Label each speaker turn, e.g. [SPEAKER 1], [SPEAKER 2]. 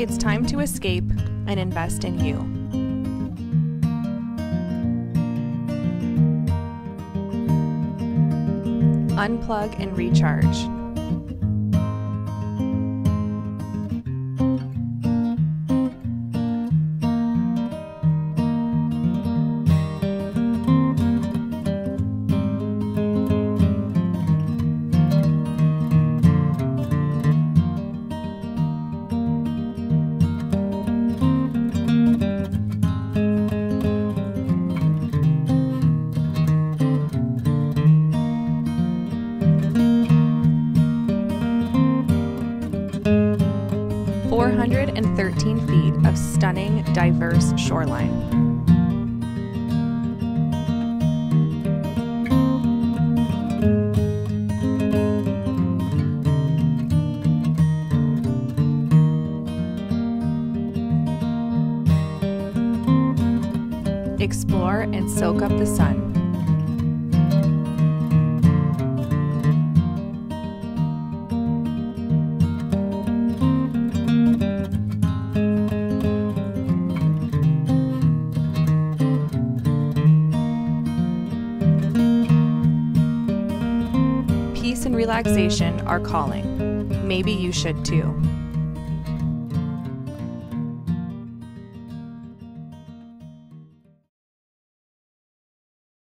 [SPEAKER 1] It's time to escape and invest in you. Unplug and recharge. Four hundred and thirteen feet of stunning, diverse shoreline. Explore and soak up the sun. Peace and relaxation are calling. Maybe you should too.